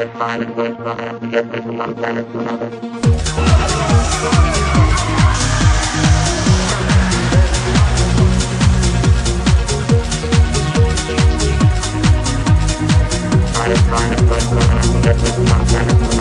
entire time and waste my hands to get me from planet to another. I'm trying to break the hand, get this mountain.